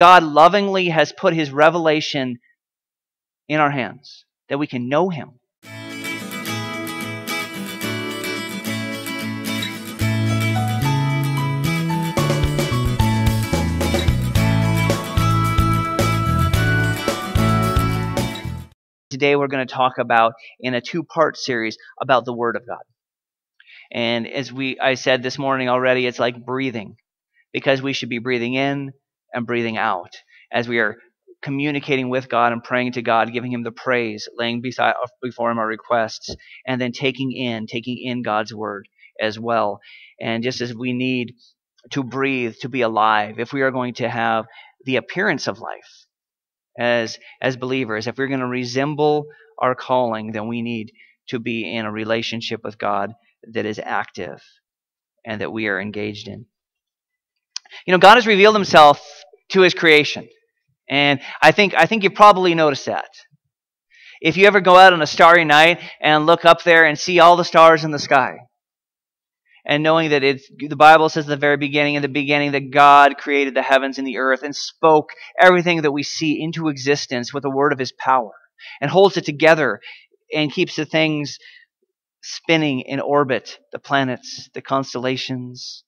God lovingly has put his revelation in our hands that we can know him. Today we're going to talk about in a two-part series about the word of God. And as we I said this morning already, it's like breathing because we should be breathing in and breathing out as we are communicating with God and praying to God, giving Him the praise, laying beside, uh, before Him our requests, and then taking in, taking in God's word as well. And just as we need to breathe, to be alive, if we are going to have the appearance of life as as believers, if we're going to resemble our calling, then we need to be in a relationship with God that is active and that we are engaged in. You know, God has revealed himself to his creation. And I think I think you probably noticed that. If you ever go out on a starry night and look up there and see all the stars in the sky, and knowing that it's the Bible says at the very beginning, in the beginning, that God created the heavens and the earth and spoke everything that we see into existence with the word of his power and holds it together and keeps the things spinning in orbit, the planets, the constellations,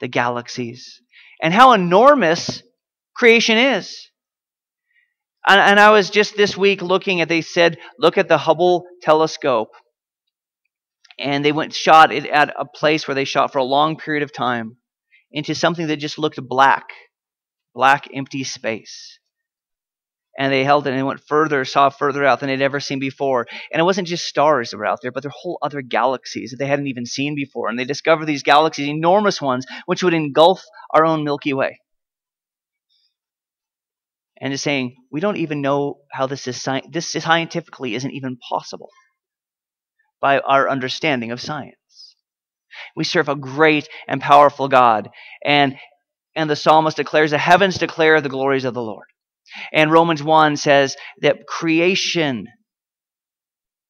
the galaxies and how enormous creation is. And, and I was just this week looking at, they said, look at the Hubble telescope. And they went shot it at a place where they shot for a long period of time into something that just looked black, black, empty space and they held it and went further, saw further out than they'd ever seen before. And it wasn't just stars that were out there, but there were whole other galaxies that they hadn't even seen before. And they discovered these galaxies, enormous ones, which would engulf our own Milky Way. And is saying, we don't even know how this is, this scientifically isn't even possible by our understanding of science. We serve a great and powerful God. And, and the psalmist declares, the heavens declare the glories of the Lord. And Romans 1 says that creation,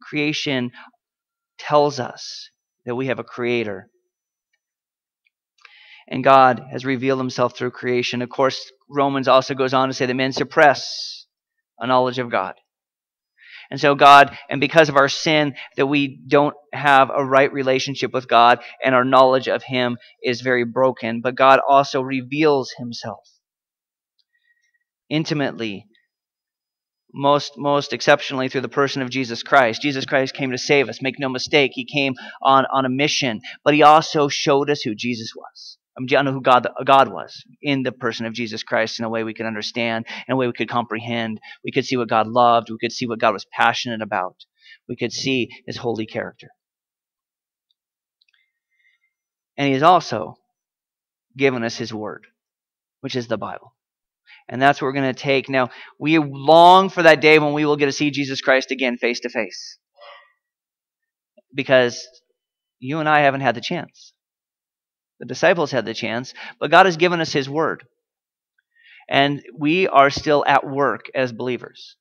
creation tells us that we have a creator. And God has revealed himself through creation. Of course, Romans also goes on to say that men suppress a knowledge of God. And so God, and because of our sin, that we don't have a right relationship with God and our knowledge of Him is very broken. But God also reveals Himself intimately, most, most exceptionally through the person of Jesus Christ. Jesus Christ came to save us. Make no mistake, he came on, on a mission, but he also showed us who Jesus was. I mean, who God, God was in the person of Jesus Christ in a way we could understand, in a way we could comprehend. We could see what God loved. We could see what God was passionate about. We could see his holy character. And he has also given us his word, which is the Bible. And that's what we're going to take. Now, we long for that day when we will get to see Jesus Christ again face to face. Because you and I haven't had the chance. The disciples had the chance, but God has given us His Word. And we are still at work as believers.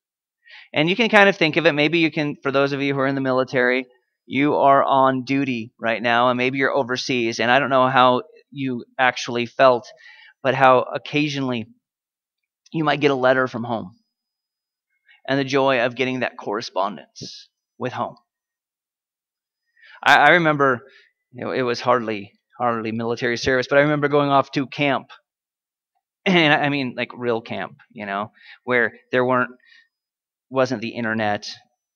And you can kind of think of it, maybe you can, for those of you who are in the military, you are on duty right now, and maybe you're overseas. And I don't know how you actually felt, but how occasionally you might get a letter from home and the joy of getting that correspondence with home. I, I remember you know, it was hardly hardly military service, but I remember going off to camp, and I mean like real camp, you know, where there weren't wasn't the internet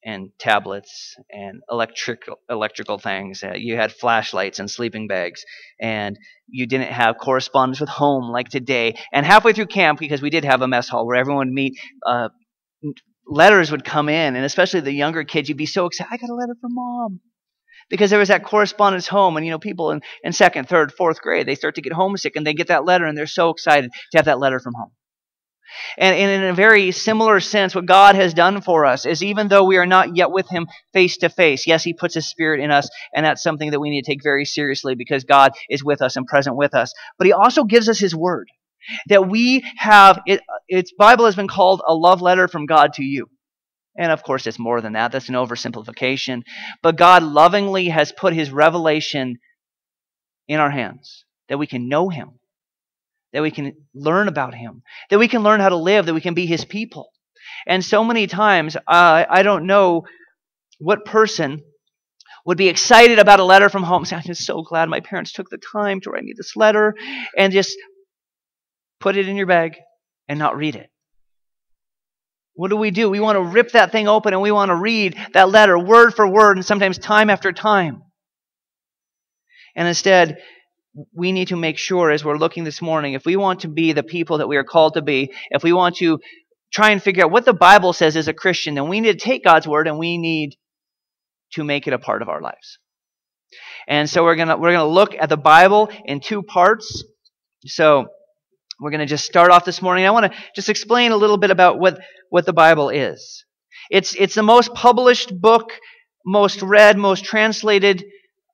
and tablets and electrical electrical things. Uh, you had flashlights and sleeping bags, and you didn't have correspondence with home like today. And halfway through camp, because we did have a mess hall where everyone would meet, uh, letters would come in, and especially the younger kids, you'd be so excited. I got a letter from mom. Because there was that correspondence home, and you know, people in, in second, third, fourth grade, they start to get homesick and they get that letter, and they're so excited to have that letter from home. And, in a very similar sense, what God has done for us is even though we are not yet with Him face to face, yes, He puts His Spirit in us, and that's something that we need to take very seriously because God is with us and present with us. But He also gives us His Word. That we have, it, its Bible has been called a love letter from God to you. And of course, it's more than that. That's an oversimplification. But God lovingly has put His revelation in our hands that we can know Him that we can learn about Him, that we can learn how to live, that we can be His people. And so many times, uh, I don't know what person would be excited about a letter from home, I'm just so glad my parents took the time to write me this letter, and just put it in your bag and not read it. What do we do? We want to rip that thing open and we want to read that letter word for word and sometimes time after time. And instead, we need to make sure as we're looking this morning, if we want to be the people that we are called to be, if we want to try and figure out what the Bible says as a Christian, then we need to take God's word and we need to make it a part of our lives. And so we're gonna we're gonna look at the Bible in two parts. So we're gonna just start off this morning. I want to just explain a little bit about what what the Bible is. It's it's the most published book, most read, most translated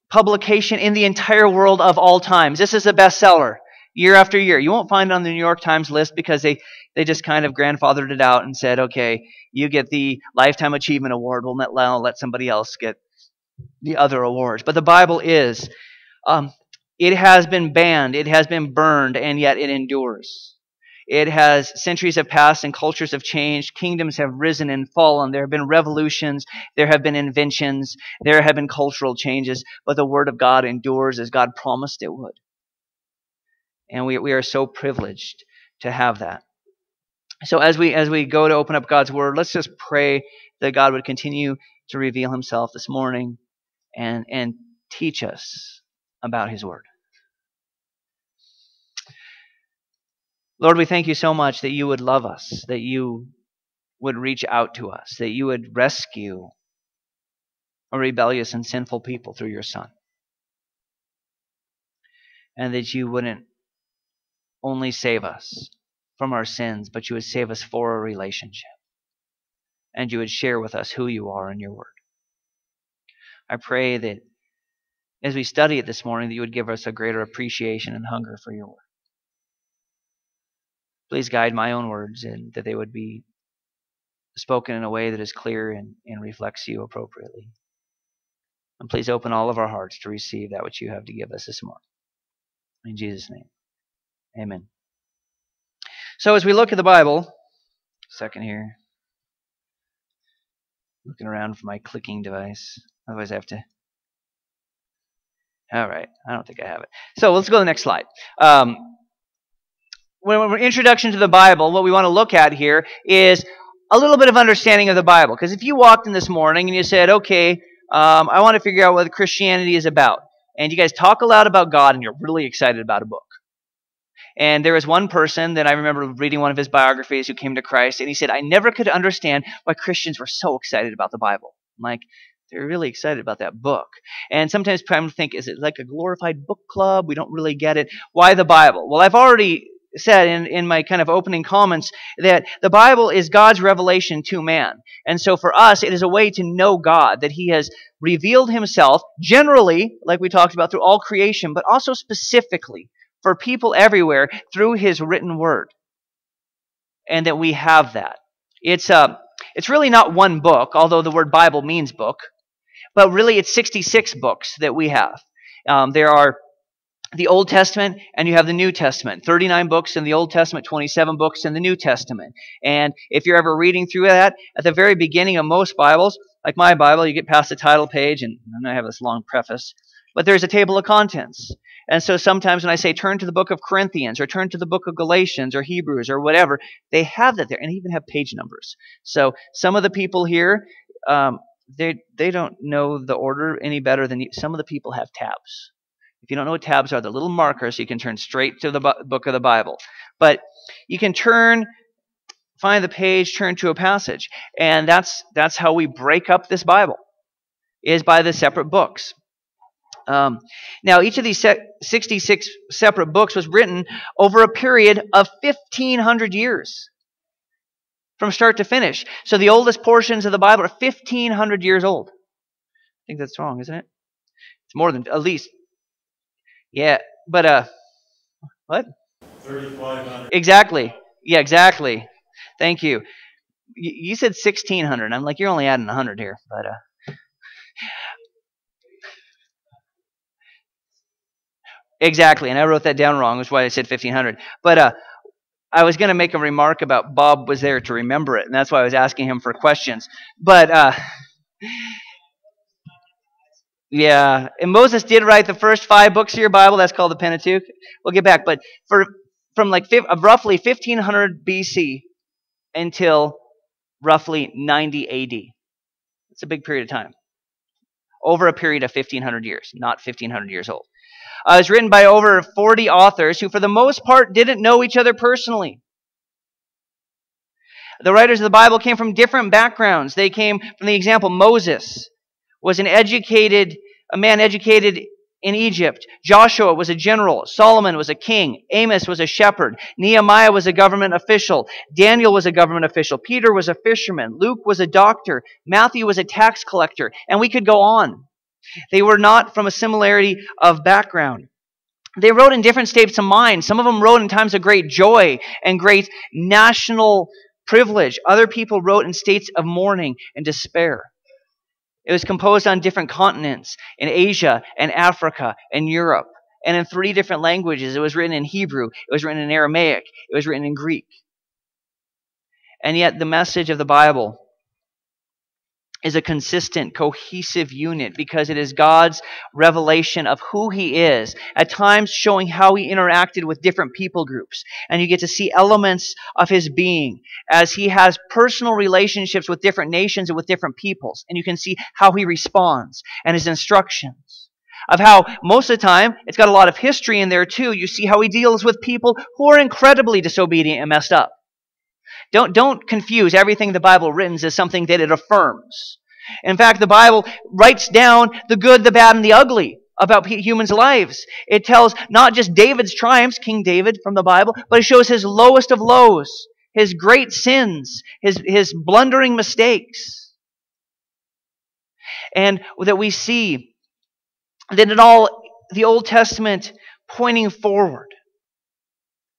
publication in the entire world of all times. This is a bestseller year after year. You won't find it on the New York Times list because they, they just kind of grandfathered it out and said, okay, you get the Lifetime Achievement Award. We'll let, let somebody else get the other awards. But the Bible is. Um, it has been banned, it has been burned, and yet it endures. It has, centuries have passed and cultures have changed. Kingdoms have risen and fallen. There have been revolutions. There have been inventions. There have been cultural changes. But the Word of God endures as God promised it would. And we, we are so privileged to have that. So as we, as we go to open up God's Word, let's just pray that God would continue to reveal Himself this morning and, and teach us about His Word. Lord, we thank you so much that you would love us, that you would reach out to us, that you would rescue a rebellious and sinful people through your Son. And that you wouldn't only save us from our sins, but you would save us for a relationship. And you would share with us who you are in your word. I pray that as we study it this morning, that you would give us a greater appreciation and hunger for your word. Please guide my own words and that they would be spoken in a way that is clear and, and reflects you appropriately. And please open all of our hearts to receive that which you have to give us this morning. In Jesus' name. Amen. So as we look at the Bible, second here, looking around for my clicking device. Otherwise I have to all right. I don't think I have it. So let's go to the next slide. Um, when we're introduction to the Bible, what we want to look at here is a little bit of understanding of the Bible. Because if you walked in this morning and you said, okay, um, I want to figure out what Christianity is about, and you guys talk a lot about God and you're really excited about a book. And there was one person that I remember reading one of his biographies who came to Christ, and he said, I never could understand why Christians were so excited about the Bible. I'm like, they're really excited about that book. And sometimes people think, is it like a glorified book club? We don't really get it. Why the Bible? Well, I've already said in, in my kind of opening comments that the Bible is God's revelation to man. And so for us, it is a way to know God, that He has revealed Himself generally, like we talked about, through all creation, but also specifically for people everywhere through His written word. And that we have that. It's, uh, it's really not one book, although the word Bible means book, but really it's 66 books that we have. Um, there are the Old Testament and you have the New Testament. 39 books in the Old Testament, 27 books in the New Testament. And if you're ever reading through that, at the very beginning of most Bibles, like my Bible, you get past the title page, and I have this long preface, but there's a table of contents. And so sometimes when I say turn to the book of Corinthians or turn to the book of Galatians or Hebrews or whatever, they have that there and even have page numbers. So some of the people here, um, they they don't know the order any better than you. some of the people have tabs. If you don't know what tabs are, the little markers, you can turn straight to the book of the Bible. But you can turn, find the page, turn to a passage. And that's, that's how we break up this Bible, is by the separate books. Um, now, each of these 66 separate books was written over a period of 1,500 years from start to finish. So the oldest portions of the Bible are 1,500 years old. I think that's wrong, isn't it? It's more than at least yeah, but uh, what? Thirty-five hundred. Exactly. Yeah, exactly. Thank you. You said sixteen hundred. I'm like, you're only adding hundred here, but uh. Exactly, and I wrote that down wrong. That's why I said 1500. But uh, I was going to make a remark about Bob was there to remember it, and that's why I was asking him for questions. But uh, yeah, and Moses did write the first five books of your Bible. That's called the Pentateuch. We'll get back, but for from like roughly 1500 BC until roughly 90 AD. It's a big period of time. Over a period of 1500 years, not 1500 years old. Uh, it written by over 40 authors who, for the most part, didn't know each other personally. The writers of the Bible came from different backgrounds. They came from the example Moses was an educated, a man educated in Egypt. Joshua was a general. Solomon was a king. Amos was a shepherd. Nehemiah was a government official. Daniel was a government official. Peter was a fisherman. Luke was a doctor. Matthew was a tax collector. And we could go on. They were not from a similarity of background. They wrote in different states of mind. Some of them wrote in times of great joy and great national privilege. Other people wrote in states of mourning and despair. It was composed on different continents in Asia and Africa and Europe and in three different languages. It was written in Hebrew, it was written in Aramaic, it was written in Greek. And yet, the message of the Bible is a consistent, cohesive unit because it is God's revelation of who He is, at times showing how He interacted with different people groups. And you get to see elements of His being as He has personal relationships with different nations and with different peoples. And you can see how He responds and His instructions. Of how most of the time, it's got a lot of history in there too. You see how He deals with people who are incredibly disobedient and messed up. Don't, don't confuse everything the Bible written as something that it affirms. In fact, the Bible writes down the good, the bad, and the ugly about humans' lives. It tells not just David's triumphs, King David from the Bible, but it shows his lowest of lows, his great sins, his, his blundering mistakes. And that we see that in all the Old Testament pointing forward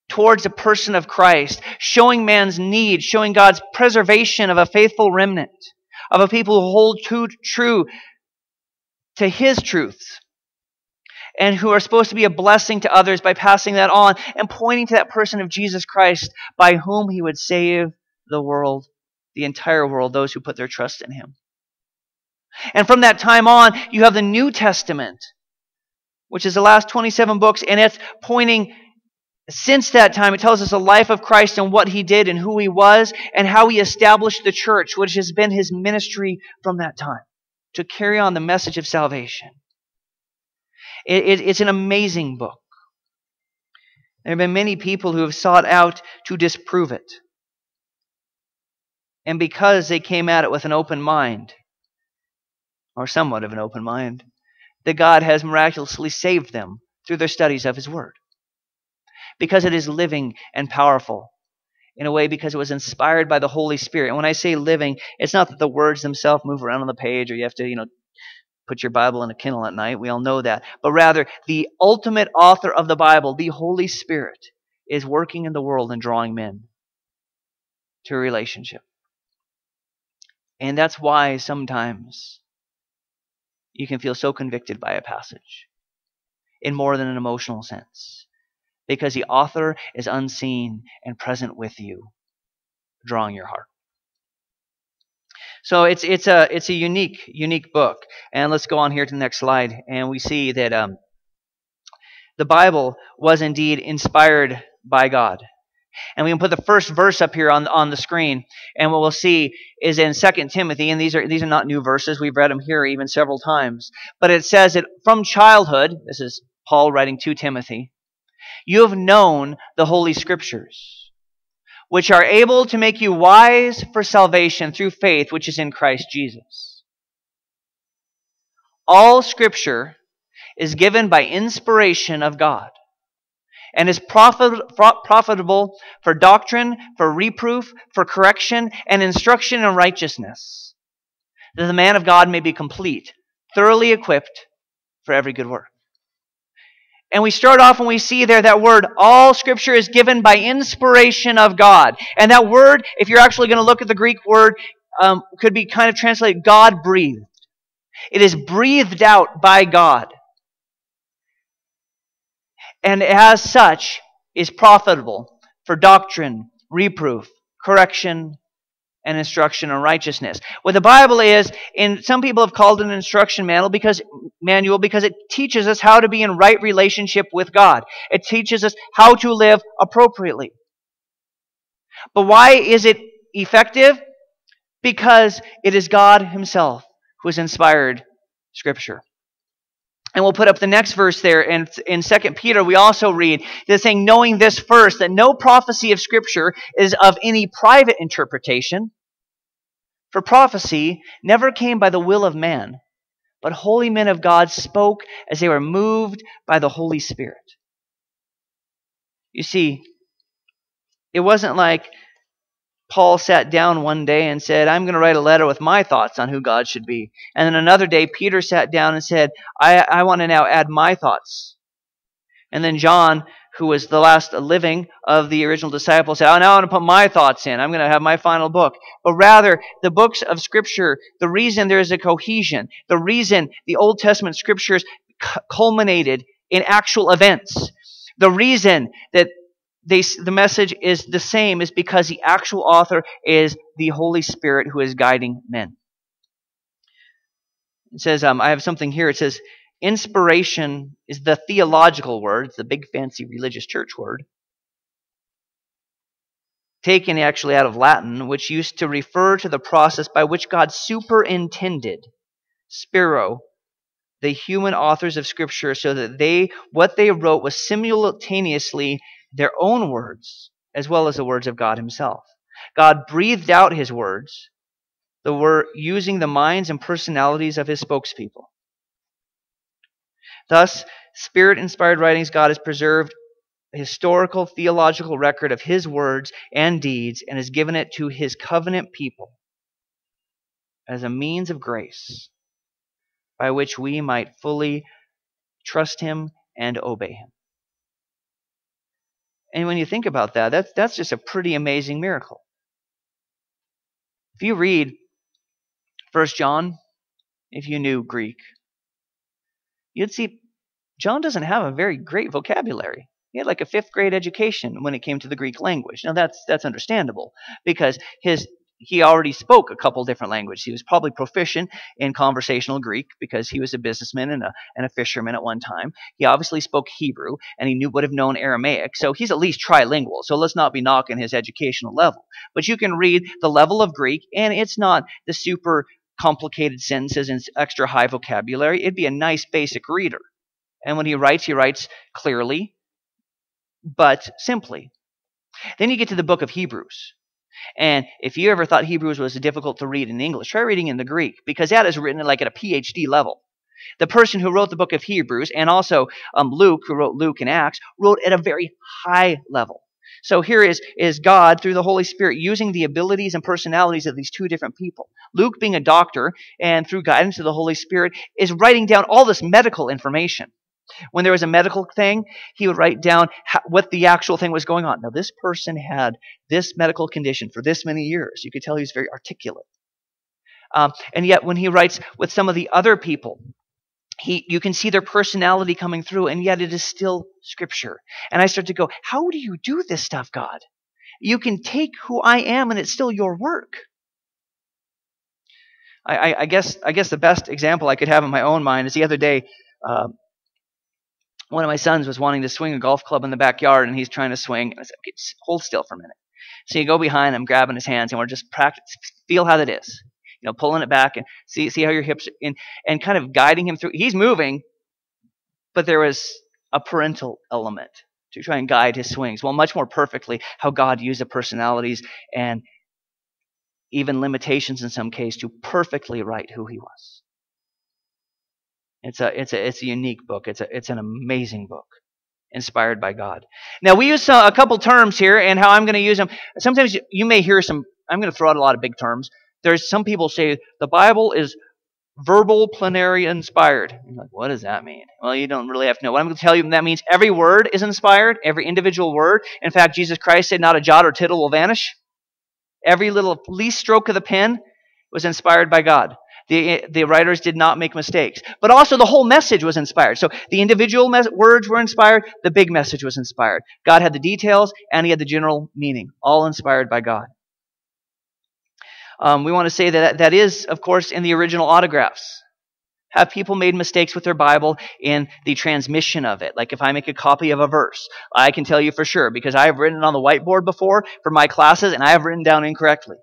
towards the person of Christ, showing man's need, showing God's preservation of a faithful remnant, of a people who hold true, true to his truths, and who are supposed to be a blessing to others by passing that on and pointing to that person of Jesus Christ by whom he would save the world, the entire world, those who put their trust in him. And from that time on, you have the New Testament, which is the last 27 books, and it's pointing since that time, it tells us the life of Christ and what he did and who he was and how he established the church, which has been his ministry from that time to carry on the message of salvation. It, it, it's an amazing book. There have been many people who have sought out to disprove it. And because they came at it with an open mind, or somewhat of an open mind, that God has miraculously saved them through their studies of His Word because it is living and powerful. In a way, because it was inspired by the Holy Spirit. And when I say living, it's not that the words themselves move around on the page or you have to, you know, put your Bible in a Kindle at night. We all know that. But rather, the ultimate author of the Bible, the Holy Spirit, is working in the world and drawing men to a relationship. And that's why sometimes you can feel so convicted by a passage in more than an emotional sense because the author is unseen and present with you, drawing your heart. So it's it's a it's a unique unique book. And let's go on here to the next slide, and we see that um, the Bible was indeed inspired by God. And we can put the first verse up here on, on the screen. And what we'll see is in 2 Timothy, and these are, these are not new verses. We've read them here even several times. But it says that from childhood, this is Paul writing to Timothy, you have known the Holy Scriptures, which are able to make you wise for salvation through faith which is in Christ Jesus. All Scripture is given by inspiration of God and is profit, profitable for doctrine, for reproof, for correction, and instruction in righteousness, that the man of God may be complete, thoroughly equipped for every good work. And we start off and we see there that word, all scripture is given by inspiration of God. And that word, if you're actually going to look at the Greek word, um, could be kind of translated God breathed. It is breathed out by God. and as such is profitable for doctrine, reproof, correction, and instruction in righteousness. What the Bible is, and some people have called it an instruction manual because manual because it teaches us how to be in right relationship with God. It teaches us how to live appropriately. But why is it effective? Because it is God Himself who has inspired Scripture. And we'll put up the next verse there in, in 2 Peter. We also read this saying, knowing this first, that no prophecy of Scripture is of any private interpretation. For prophecy never came by the will of man, but holy men of God spoke as they were moved by the Holy Spirit. You see, it wasn't like Paul sat down one day and said, I'm going to write a letter with my thoughts on who God should be. And then another day, Peter sat down and said, I, I want to now add my thoughts. And then John, who was the last living of the original disciples, said, Oh, now I'm going to put my thoughts in. I'm going to have my final book. But rather, the books of Scripture, the reason there is a cohesion, the reason the Old Testament Scriptures culminated in actual events, the reason that they, the message is the same is because the actual author is the Holy Spirit who is guiding men. It says, um, I have something here. It says, inspiration is the theological word, it's the big fancy religious church word, taken actually out of Latin, which used to refer to the process by which God superintended, spiro, the human authors of Scripture so that they, what they wrote was simultaneously their own words as well as the words of God Himself. God breathed out His words, the word using the minds and personalities of His spokespeople. Thus, Spirit inspired writings, God has preserved historical theological record of His words and deeds and has given it to His covenant people as a means of grace by which we might fully trust Him and obey Him. And when you think about that, that's, that's just a pretty amazing miracle. If you read First John, if you knew Greek, you'd see John doesn't have a very great vocabulary. He had like a fifth grade education when it came to the Greek language. Now that's that's understandable because his he already spoke a couple different languages. He was probably proficient in conversational Greek because he was a businessman and a, and a fisherman at one time. He obviously spoke Hebrew and he knew would have known Aramaic. So he's at least trilingual. So let's not be knocking his educational level. But you can read the level of Greek and it's not the super complicated sentences and extra high vocabulary. It'd be a nice basic reader. And when he writes, he writes clearly, but simply. Then you get to the book of Hebrews. And if you ever thought Hebrews was difficult to read in English, try reading in the Greek because that is written like at a PhD level. The person who wrote the book of Hebrews and also um, Luke, who wrote Luke and Acts, wrote at a very high level. So here is, is God, through the Holy Spirit, using the abilities and personalities of these two different people. Luke, being a doctor, and through guidance of the Holy Spirit, is writing down all this medical information. When there was a medical thing, he would write down how, what the actual thing was going on. Now, this person had this medical condition for this many years. You could tell he was very articulate. Um, and yet, when he writes with some of the other people, he, you can see their personality coming through, and yet it is still scripture. And I start to go, How do you do this stuff, God? You can take who I am, and it's still your work. I, I, I guess I guess the best example I could have in my own mind is the other day. Uh, one of my sons was wanting to swing a golf club in the backyard, and he's trying to swing. And I said, okay, hold still for a minute. So you go behind him, grabbing his hands, and we're just practice, feel how that is. Know, pulling it back and see see how your hips and and kind of guiding him through. He's moving, but there was a parental element to try and guide his swings. Well, much more perfectly, how God used the personalities and even limitations in some case to perfectly write who he was. It's a it's a it's a unique book. It's a it's an amazing book, inspired by God. Now we use uh, a couple terms here, and how I'm going to use them. Sometimes you may hear some. I'm going to throw out a lot of big terms. There's some people say the Bible is verbal plenary inspired. Like, what does that mean? Well, you don't really have to know. What I'm going to tell you that means every word is inspired, every individual word. In fact, Jesus Christ said, "Not a jot or tittle will vanish." Every little least stroke of the pen was inspired by God. The, the writers did not make mistakes. But also the whole message was inspired. So the individual mes- words were inspired, the big message was inspired. God had the details, and he had the general meaning, all inspired by God. Um, we want to say that that is, of course, in the original autographs. Have people made mistakes with their Bible in the transmission of it? Like if I make a copy of a verse, I can tell you for sure because I have written it on the whiteboard before for my classes and I have written down incorrectly.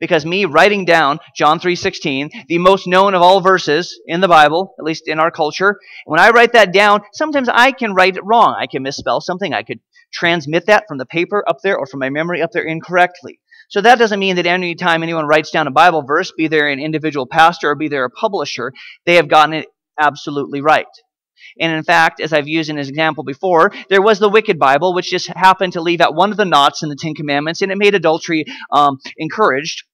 Because me writing down John 3:16, the most known of all verses in the Bible, at least in our culture, when I write that down, sometimes I can write it wrong. I can misspell something. I could transmit that from the paper up there or from my memory up there incorrectly. So that doesn't mean that any time anyone writes down a Bible verse, be there an individual pastor or be there a publisher, they have gotten it absolutely right. And in fact, as I've used in an example before, there was the Wicked Bible, which just happened to leave out one of the nots in the Ten Commandments, and it made adultery um, encouraged.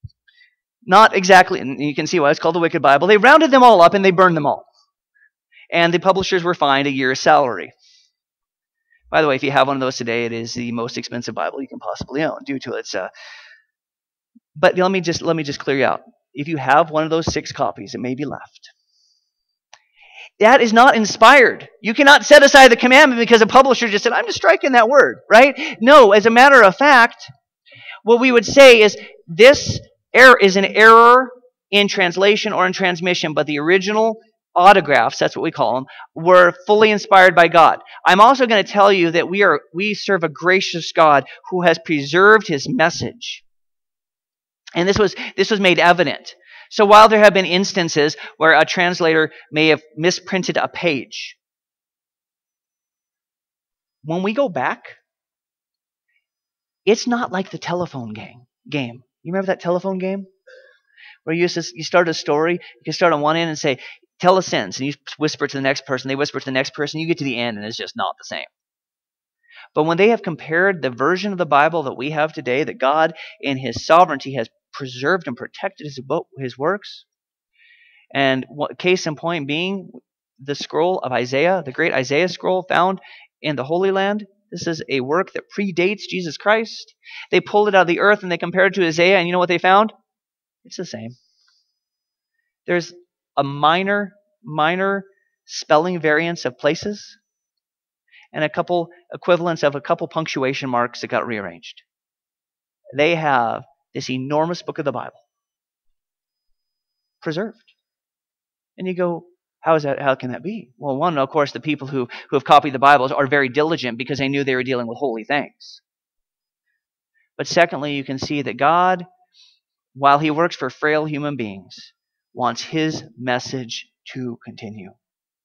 Not exactly, and you can see why it's called the Wicked Bible. They rounded them all up and they burned them all. And the publishers were fined a year's salary. By the way, if you have one of those today, it is the most expensive Bible you can possibly own due to its uh, but let me just let me just clear you out. If you have one of those six copies, it may be left. That is not inspired. You cannot set aside the commandment because a publisher just said, I'm just striking that word, right? No, as a matter of fact, what we would say is this error is an error in translation or in transmission, but the original autographs, that's what we call them, were fully inspired by God. I'm also going to tell you that we are we serve a gracious God who has preserved his message. And this was, this was made evident. So while there have been instances where a translator may have misprinted a page, when we go back, it's not like the telephone game. Game. You remember that telephone game where you to, you start a story, you can start on one end and say, "Tell a sentence," and you whisper to the next person. They whisper to the next person. You get to the end, and it's just not the same. But when they have compared the version of the Bible that we have today, that God in His sovereignty has preserved and protected his, his works. And what, case in point being the scroll of Isaiah, the great Isaiah scroll found in the Holy Land. This is a work that predates Jesus Christ. They pulled it out of the earth and they compared it to Isaiah, and you know what they found? It's the same. There's a minor, minor spelling variance of places and a couple equivalents of a couple punctuation marks that got rearranged. They have this enormous book of the Bible preserved. And you go, how is that? How can that be? Well, one, of course, the people who, who have copied the Bibles are very diligent because they knew they were dealing with holy things. But secondly, you can see that God, while He works for frail human beings, wants His message to continue.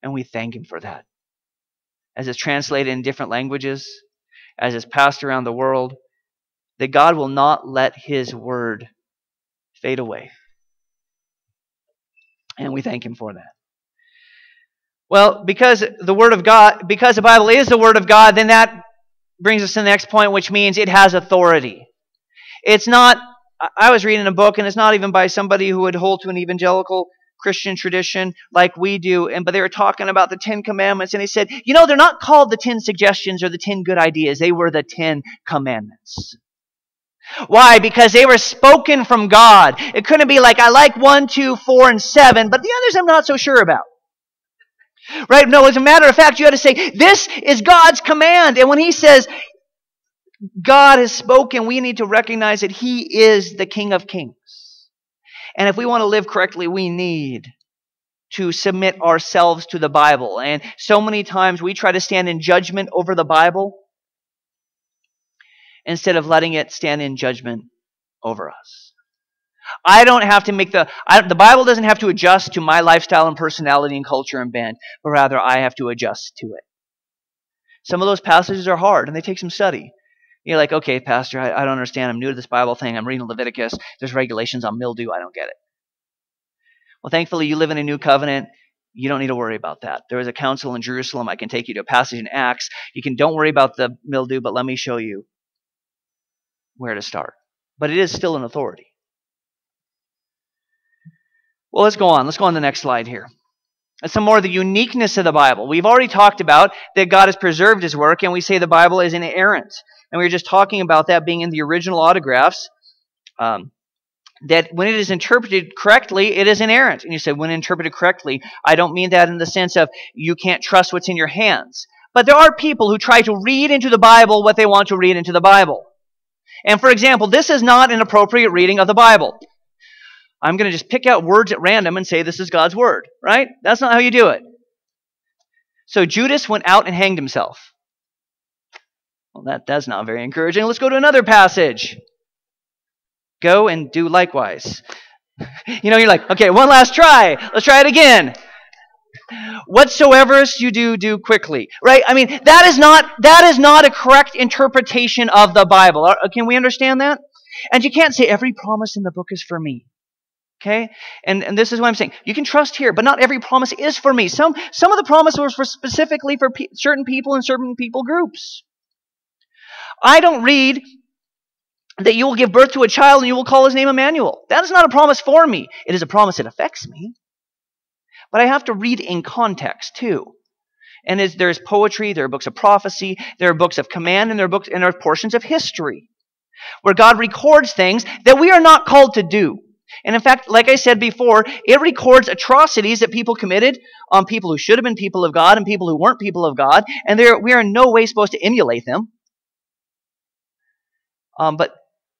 And we thank Him for that. As it's translated in different languages, as it's passed around the world, that God will not let his word fade away. And we thank him for that. Well, because the word of God, because the Bible is the word of God, then that brings us to the next point, which means it has authority. It's not, I was reading a book, and it's not even by somebody who would hold to an evangelical Christian tradition like we do, and but they were talking about the Ten Commandments, and they said, you know, they're not called the Ten Suggestions or the Ten Good Ideas. They were the Ten Commandments. Why? Because they were spoken from God. It couldn't be like, I like one, two, four, and seven, but the others I'm not so sure about. Right? No, as a matter of fact, you had to say, this is God's command. And when He says, God has spoken, we need to recognize that He is the King of Kings. And if we want to live correctly, we need to submit ourselves to the Bible. And so many times we try to stand in judgment over the Bible instead of letting it stand in judgment over us. I don't have to make the, I, the Bible doesn't have to adjust to my lifestyle and personality and culture and bent, but rather I have to adjust to it. Some of those passages are hard and they take some study. You're like, okay, Pastor, I, I don't understand. I'm new to this Bible thing. I'm reading Leviticus. There's regulations on mildew. I don't get it. Well, thankfully, you live in a new covenant. You don't need to worry about that. There is a council in Jerusalem. I can take you to a passage in Acts. You can don't worry about the mildew, but let me show you where to start. But it is still an authority. Well, let's go on. Let's go on the next slide here. That's some more of the uniqueness of the Bible. We've already talked about that God has preserved his work, and we say the Bible is inerrant. And we were just talking about that being in the original autographs. Um, that when it is interpreted correctly, it is inerrant. And you say, when interpreted correctly, I don't mean that in the sense of you can't trust what's in your hands. But there are people who try to read into the Bible what they want to read into the Bible. And for example, this is not an appropriate reading of the Bible. I'm going to just pick out words at random and say this is God's word, right? That's not how you do it. So Judas went out and hanged himself. Well, that, that's not very encouraging. Let's go to another passage. Go and do likewise. You know, you're like, okay, one last try. Let's try it again. Whatsoever you do, do quickly. Right? I mean, that is not that is not a correct interpretation of the Bible. Uh, can we understand that? And you can't say every promise in the book is for me. Okay? And, and this is what I'm saying. You can trust here, but not every promise is for me. Some, some of the promises were for specifically for pe- certain people and certain people groups. I don't read that you will give birth to a child and you will call his name Emmanuel. That is not a promise for me. It is a promise that affects me. But I have to read in context too. And there's poetry, there are books of prophecy, there are books of command, and there are books and there are portions of history where God records things that we are not called to do. And in fact, like I said before, it records atrocities that people committed on people who should have been people of God and people who weren't people of God, and we are in no way supposed to emulate them. Um, but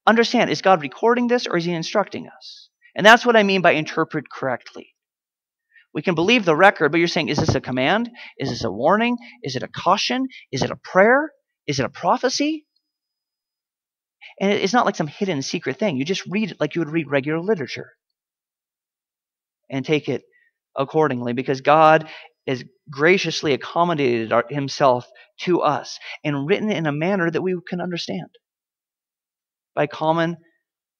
understand, is God recording this or is He instructing us? And that's what I mean by interpret correctly. We can believe the record, but you're saying, is this a command? Is this a warning? Is it a caution? Is it a prayer? Is it a prophecy? And it's not like some hidden secret thing. You just read it like you would read regular literature and take it accordingly because God has graciously accommodated himself to us and written in a manner that we can understand by common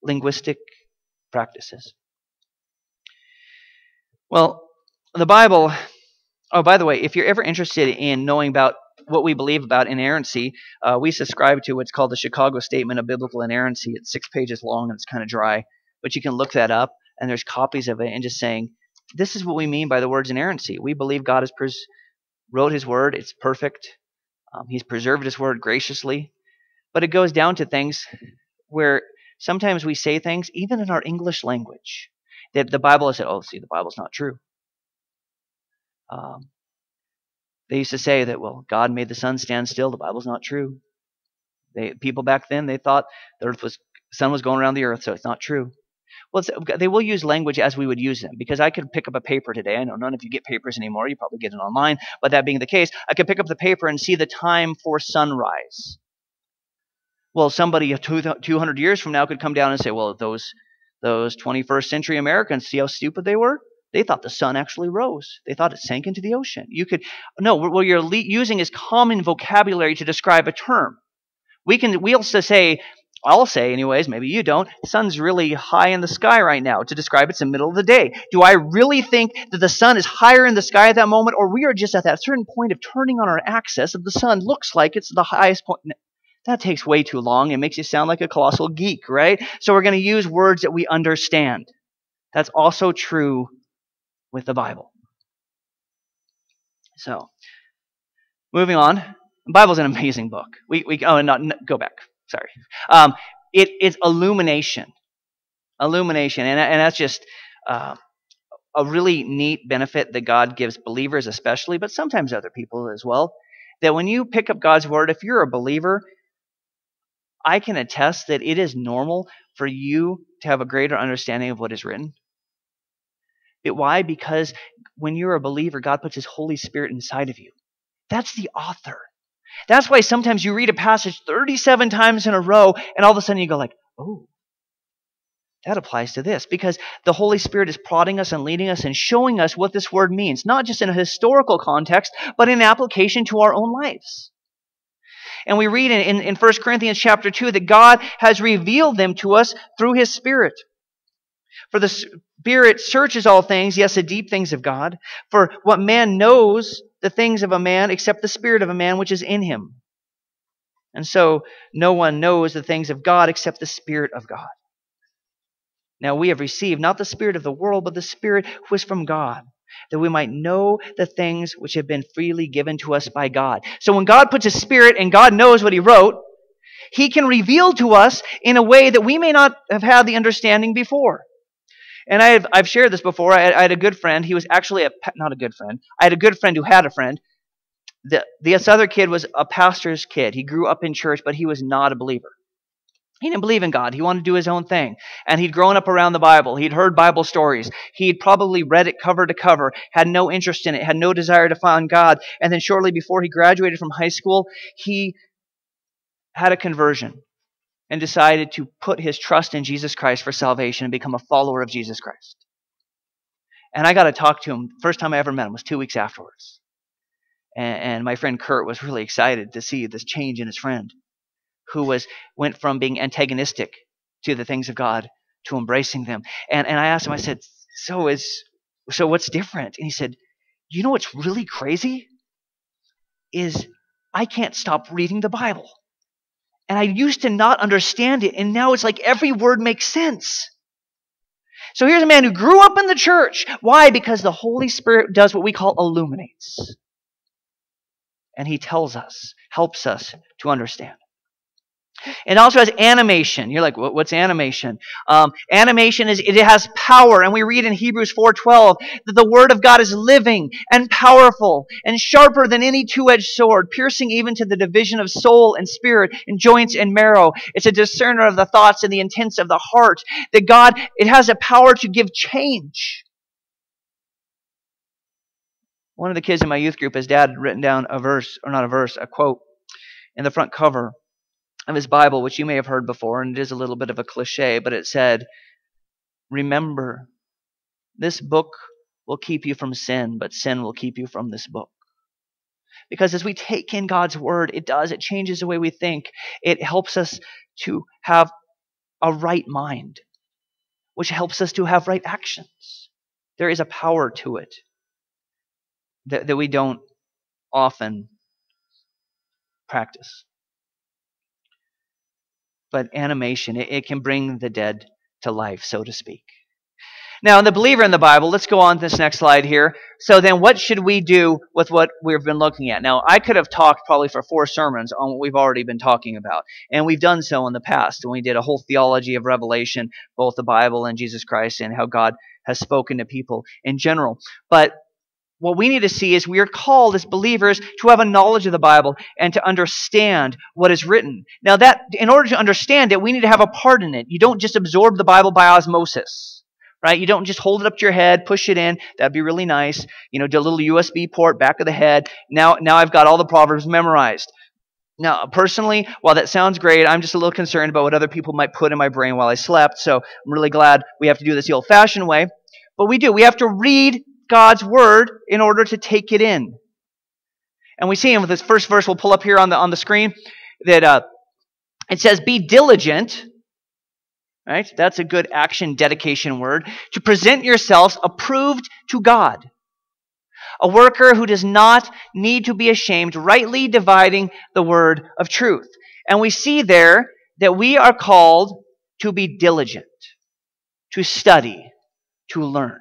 linguistic practices. Well, the Bible, oh, by the way, if you're ever interested in knowing about what we believe about inerrancy, uh, we subscribe to what's called the Chicago Statement of Biblical Inerrancy. It's six pages long and it's kind of dry, but you can look that up and there's copies of it and just saying, this is what we mean by the words inerrancy. We believe God has pres- wrote His Word, it's perfect. Um, he's preserved His Word graciously. But it goes down to things where sometimes we say things, even in our English language, that the Bible has said, oh, see, the Bible's not true. Um, they used to say that, well, God made the sun stand still. The Bible's not true. They, people back then, they thought the earth was, sun was going around the earth, so it's not true. Well, they will use language as we would use them because I could pick up a paper today. I know none of you get papers anymore. You probably get it online. But that being the case, I could pick up the paper and see the time for sunrise. Well, somebody 200 years from now could come down and say, well, those, those 21st century Americans, see how stupid they were? They thought the sun actually rose. They thought it sank into the ocean. You could no. What you're using is common vocabulary to describe a term. We can we also say I'll say anyways, maybe you don't. Sun's really high in the sky right now to describe it's the middle of the day. Do I really think that the sun is higher in the sky at that moment, or we are just at that certain point of turning on our axis that the sun looks like it's the highest point? That takes way too long. It makes you sound like a colossal geek, right? So we're going to use words that we understand. That's also true with the Bible. So, moving on. The Bible's an amazing book. We, we oh, not, no, go back. Sorry. Um, it, it's illumination. Illumination. And, and that's just uh, a really neat benefit that God gives believers, especially, but sometimes other people as well. That when you pick up God's Word, if you're a believer, I can attest that it is normal for you to have a greater understanding of what is written. It, why? Because when you're a believer, God puts His Holy Spirit inside of you. That's the author. That's why sometimes you read a passage 37 times in a row, and all of a sudden you go like, "Oh, that applies to this." Because the Holy Spirit is prodding us and leading us and showing us what this word means, not just in a historical context, but in application to our own lives. And we read in, in, in 1 Corinthians chapter 2 that God has revealed them to us through His Spirit. For the Spirit searches all things, yes, the deep things of God. For what man knows the things of a man except the Spirit of a man which is in him? And so no one knows the things of God except the Spirit of God. Now we have received not the Spirit of the world, but the Spirit who is from God, that we might know the things which have been freely given to us by God. So when God puts His Spirit and God knows what He wrote, He can reveal to us in a way that we may not have had the understanding before. And I have, I've shared this before. I, I had a good friend. He was actually a, not a good friend. I had a good friend who had a friend. The, this other kid was a pastor's kid. He grew up in church, but he was not a believer. He didn't believe in God. He wanted to do his own thing. And he'd grown up around the Bible. He'd heard Bible stories. He'd probably read it cover to cover, had no interest in it, had no desire to find God. And then shortly before he graduated from high school, he had a conversion and decided to put his trust in Jesus Christ for salvation and become a follower of Jesus Christ. And I got to talk to him. First time I ever met him was two weeks afterwards. And, and my friend Kurt was really excited to see this change in his friend who was went from being antagonistic to the things of God to embracing them. And and I asked him, I said, So is so what's different? And he said, You know what's really crazy? Is I can't stop reading the Bible. And I used to not understand it, and now it's like every word makes sense. So here's a man who grew up in the church. Why? Because the Holy Spirit does what we call illuminates. And he tells us, helps us to understand. It also has animation. You're like, what's animation? Um, animation is it has power, and we read in Hebrews 4:12 that the Word of God is living and powerful and sharper than any two-edged sword, piercing even to the division of soul and spirit and joints and marrow. It's a discerner of the thoughts and the intents of the heart. That God, it has a power to give change. One of the kids in my youth group, his dad had written down a verse, or not a verse, a quote in the front cover of his Bible, which you may have heard before, and it is a little bit of a cliche, but it said, Remember, this book will keep you from sin, but sin will keep you from this book. Because as we take in God's word, it does, it changes the way we think. It helps us to have a right mind, which helps us to have right actions. There is a power to it that, that we don't often practice but animation, it, it can bring the dead to life, so to speak. Now, the believer in the Bible, let's go on to this next slide here. So then what should we do with what we've been looking at? Now, I could have talked probably for four sermons on what we've already been talking about. And we've done so in the past. And we did a whole theology of Revelation, both the Bible and Jesus Christ, and how God has spoken to people in general. But what we need to see is we are called as believers to have a knowledge of the Bible and to understand what is written. Now that, in order to understand it, we need to have a part in it. You don't just absorb the Bible by osmosis, right? You don't just hold it up to your head, push it in. That'd be really nice. You know, do a little USB port back of the head. Now, now I've got all the Proverbs memorized. Now, personally, while that sounds great, I'm just a little concerned about what other people might put in my brain while I slept. So I'm really glad we have to do this the old-fashioned way. But we do. We have to read God's word in order to take it in. And we see in this first verse we'll pull up here on the on the screen that uh, it says, "Be diligent." Right? That's a good action dedication word to present yourselves approved to God. A worker who does not need to be ashamed, rightly dividing the word of truth. And we see there that we are called to be diligent, to study, to learn.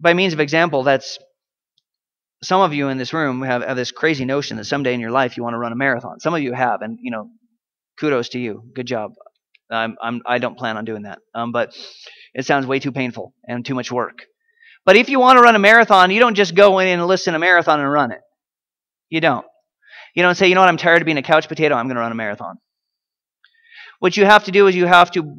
By means of example, that's some of you in this room have, have this crazy notion that someday in your life you want to run a marathon. Some of you have, and you know, kudos to you. Good job. I'm, I'm I don't plan on doing that, um, but it sounds way too painful and too much work. But if you want to run a marathon, you don't just go in and listen to a marathon and run it. You don't. You don't say, you know what, I'm tired of being a couch potato. I'm going to run a marathon. What you have to do is you have to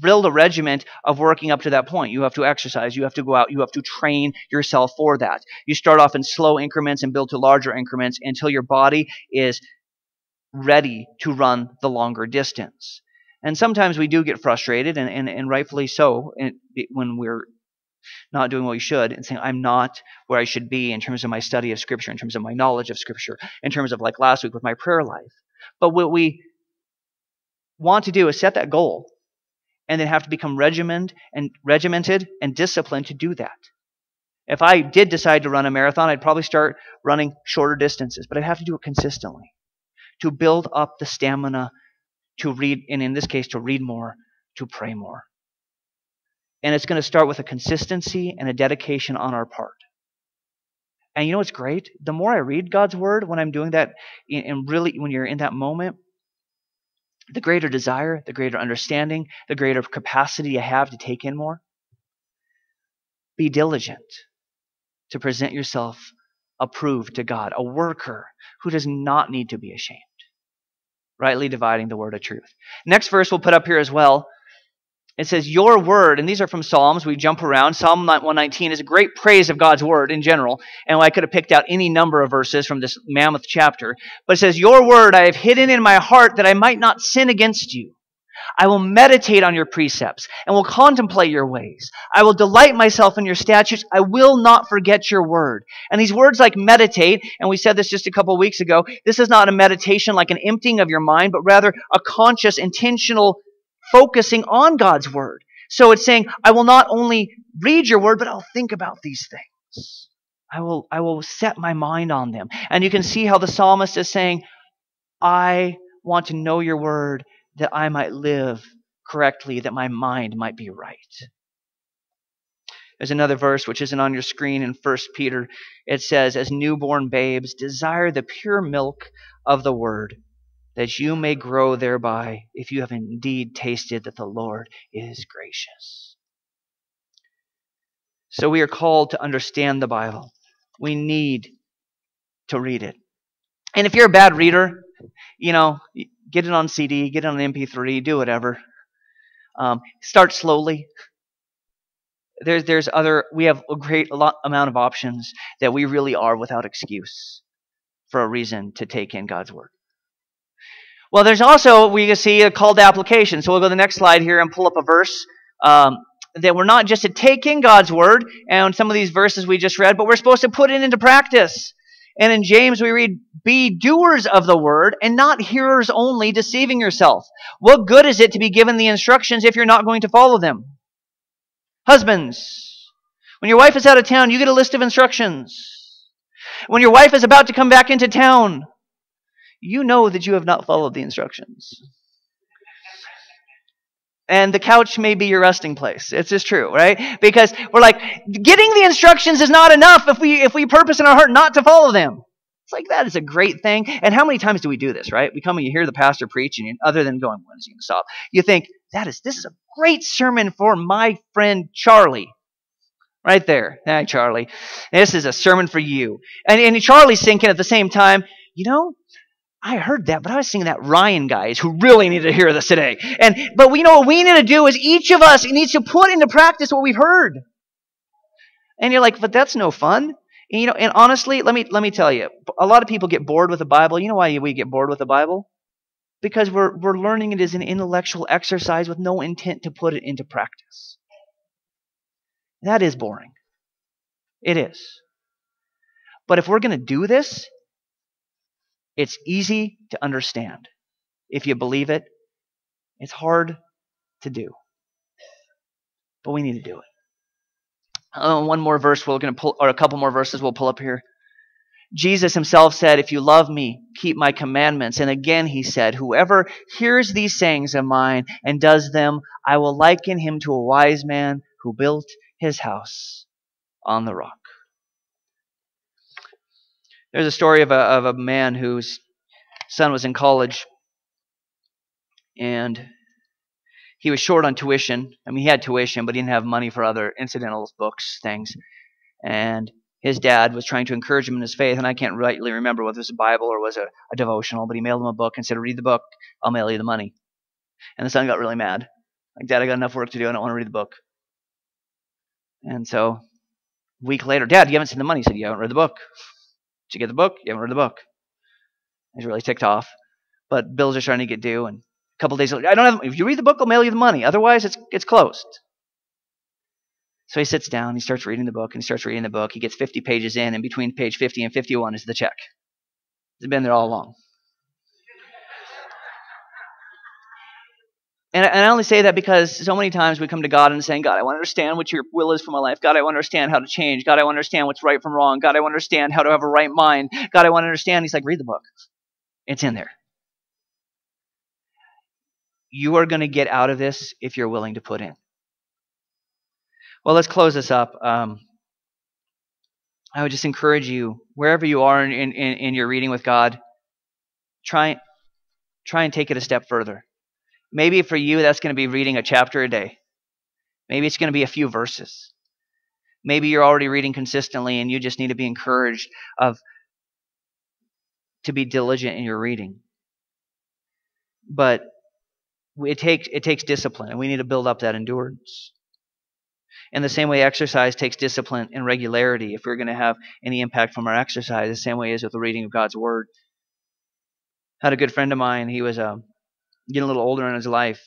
build a regiment of working up to that point. You have to exercise, you have to go out, you have to train yourself for that. You start off in slow increments and build to larger increments until your body is ready to run the longer distance. And sometimes we do get frustrated, and, and, and rightfully so, when we're not doing what we should and saying, I'm not where I should be in terms of my study of Scripture, in terms of my knowledge of Scripture, in terms of like last week with my prayer life. But what we want to do is set that goal and then have to become regimented and regimented and disciplined to do that. If I did decide to run a marathon, I'd probably start running shorter distances, but I'd have to do it consistently to build up the stamina to read, and in this case, to read more, to pray more. And it's going to start with a consistency and a dedication on our part. And you know what's great? The more I read God's word when I'm doing that, and really when you're in that moment, the greater desire, the greater understanding, the greater capacity you have to take in more. Be diligent to present yourself approved to God, a worker who does not need to be ashamed, rightly dividing the word of truth. Next verse we'll put up here as well. It says, Your word, and these are from Psalms. We jump around. Psalm 119 is a great praise of God's word in general. And I could have picked out any number of verses from this mammoth chapter. But it says, Your word I have hidden in my heart that I might not sin against you. I will meditate on your precepts and will contemplate your ways. I will delight myself in your statutes. I will not forget your word. And these words like meditate, and we said this just a couple weeks ago, this is not a meditation like an emptying of your mind, but rather a conscious, intentional focusing on God's word. So it's saying, I will not only read your word, but I'll think about these things. I will, I will set my mind on them. And you can see how the psalmist is saying, I want to know your word that I might live correctly, that my mind might be right. There's another verse which isn't on your screen in 1 Peter. It says, As newborn babes, desire the pure milk of the word, that you may grow thereby, if you have indeed tasted that the Lord is gracious. So we are called to understand the Bible. We need to read it. And if you're a bad reader, you know, get it on CD, get it on MP3, do whatever. Um, start slowly. There's there's other we have a great lot amount of options that we really are without excuse for a reason to take in God's word. Well, there's also we can see a call to application. So we'll go to the next slide here and pull up a verse. Um, that we're not just to take in God's word and some of these verses we just read, but we're supposed to put it into practice. And in James, we read, Be doers of the word and not hearers only, deceiving yourself. What good is it to be given the instructions if you're not going to follow them? Husbands, when your wife is out of town, you get a list of instructions. When your wife is about to come back into town, you know that you have not followed the instructions. And the couch may be your resting place. It's just true, right? Because we're like, getting the instructions is not enough if we if we purpose in our heart not to follow them. It's like that is a great thing. And how many times do we do this, right? We come and you hear the pastor preach, and other than going, when is he going to stop? You think, that is this is a great sermon for my friend Charlie. Right there. Hi, Charlie. This is a sermon for you. And, and Charlie's thinking at the same time, you know, I heard that, but I was thinking that Ryan guys who really need to hear this today. And but we know what we need to do is each of us needs to put into practice what we've heard. And you're like, but that's no fun. And, you know, and honestly, let me let me tell you, a lot of people get bored with the Bible. You know why we get bored with the Bible? Because we're we're learning it as an intellectual exercise with no intent to put it into practice. That is boring. It is. But if we're going to do this, it's easy to understand. If you believe it, it's hard to do. But we need to do it. Uh, one more verse we're going to pull, or a couple more verses we'll pull up here. Jesus himself said, If you love me, keep my commandments. And again he said, Whoever hears these sayings of mine and does them, I will liken him to a wise man who built his house on the rock. There's a story of a, of a man whose son was in college and he was short on tuition. I mean, he had tuition, but he didn't have money for other incidentals, books, things. And his dad was trying to encourage him in his faith, and I can't rightly remember whether it was a Bible or was a, a devotional, but he mailed him a book and said, Read the book, I'll mail you the money. And the son got really mad. Like, Dad, I got enough work to do, I don't want to read the book. And so, a week later, Dad, you haven't seen the money. He said, You haven't read the book. You get the book? You haven't read the book. He's really ticked off. But bills are starting to get due, and a couple days later, I don't have. If you read the book, I'll mail you the money. Otherwise, it's it's closed. So he sits down, he starts reading the book, and he starts reading the book. He gets 50 pages in, and between page 50 and 51 is the check. It's been there all along. And, I only say that because so many times we come to God and saying, God, I want to understand what your will is for my life. God, I want to understand how to change. God, I want to understand what's right from wrong. God, I want to understand how to have a right mind. God, I want to understand. He's like, read the book. It's in there. You are going to get out of this if you're willing to put in. Well, let's close this up. Um, I would just encourage you, wherever you are in, in, in your reading with God, try, try and take it a step further. Maybe for you, that's going to be reading a chapter a day. Maybe it's going to be a few verses. Maybe you're already reading consistently and you just need to be encouraged of to be diligent in your reading. But it takes it takes discipline and we need to build up that endurance. In the same way exercise takes discipline and regularity if we're going to have any impact from our exercise, the same way as with the reading of God's word. I had a good friend of mine, he was um, getting a little older in his life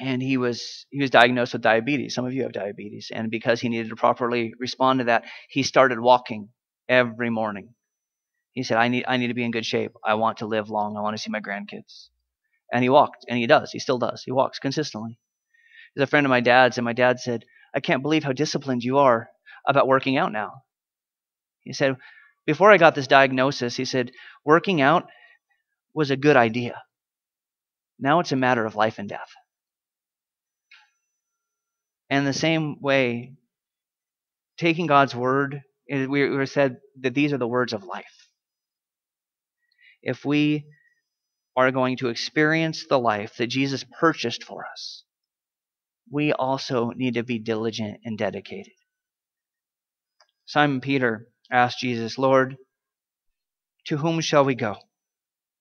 and he was he was diagnosed with diabetes. Some of you have diabetes, and because he needed to properly respond to that, he started walking every morning. He said, "I need I need to be in good shape. I want to live long. I want to see my grandkids." And he walked, and he does. He still does. He walks consistently. He's a friend of my dad's, and my dad said, "I can't believe how disciplined you are about working out now." He said, "Before I got this diagnosis, he said working out was a good idea. Now it's a matter of life and death." And the same way, taking God's word, we were said that these are the words of life. If we are going to experience the life that Jesus purchased for us, we also need to be diligent and dedicated. Simon Peter asked Jesus, Lord, to whom shall we go?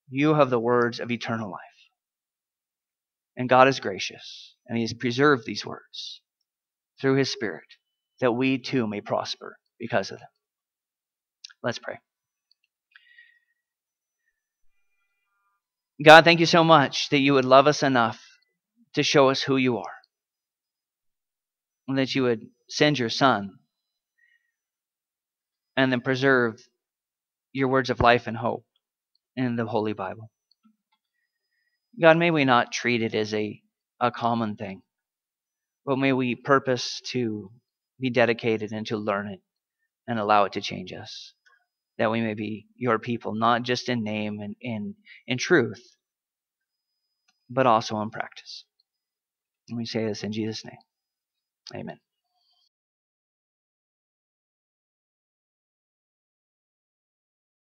You have the words of eternal life. And God is gracious, and He has preserved these words through his Spirit, that we too may prosper because of them. Let's pray. God, thank you so much that you would love us enough to show us who you are. And that you would send your Son and then preserve your words of life and hope in the Holy Bible. God, may we not treat it as a, a common thing, but may we purpose to be dedicated and to learn it and allow it to change us. That we may be your people, not just in name and in, in truth, but also in practice. And we say this in Jesus' name. Amen.